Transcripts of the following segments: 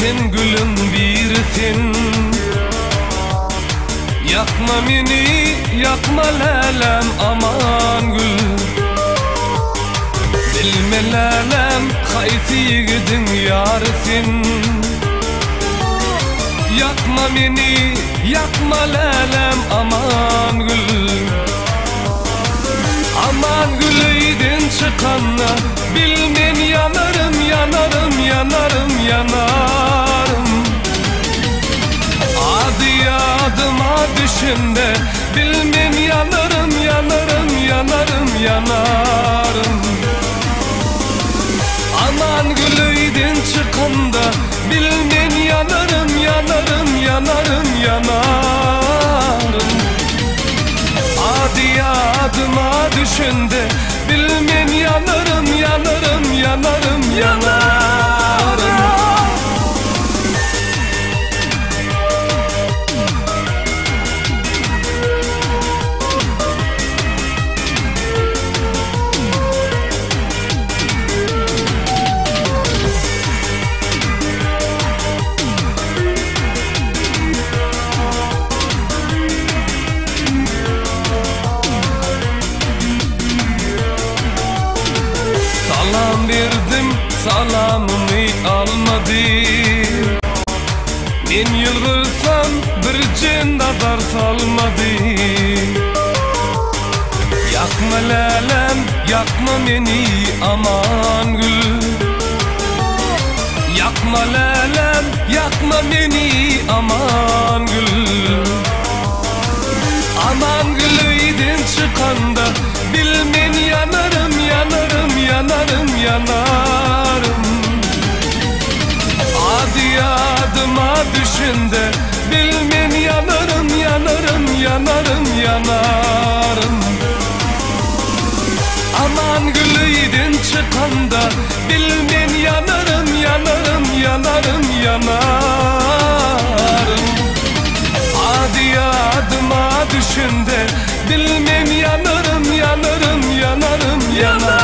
ten gülüm bir ten Yakma beni, yakma lelem aman gül. Bilme lelem, kayti gidin yarifin Yakma beni, yakma lelem aman düşünde Bilmen salamımı almadı. Men yılgırsam bir cin nazar salmadı. Yakma lelem yakma beni aman gül. Yakma lelem yakma beni aman gül. Aman gülüydün çıkanda Bilmen düşünde Bilmen yanarım yanarım yanarım yanarım. Aman gülüydün çıkanda. Bilmen yanarım yanarım yanarım yanarım. Adi adıma düşünde. Bilmem yanarım yanarım yanarım yanarım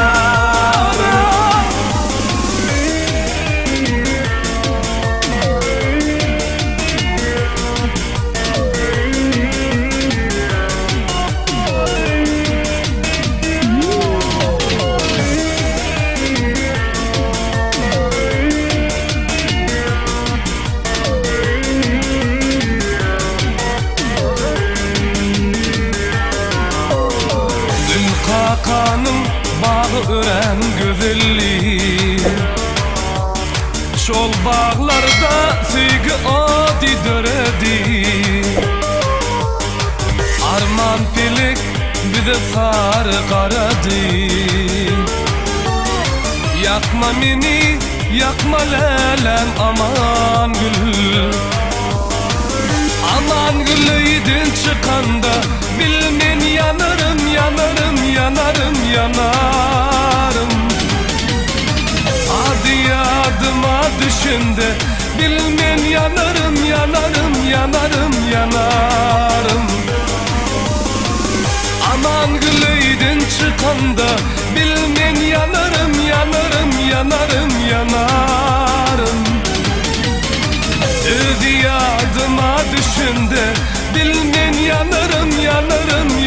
Dün kakanım bağı ören güzelliği. Şol bağlarda sevgi adi döredi. Arman pilik bize sarı karadı Yakma beni, yakma lelem aman gül. Aman gülüydün çıkanda yanarım. Öv yadıma düşünde Bilmen yanarım yanarım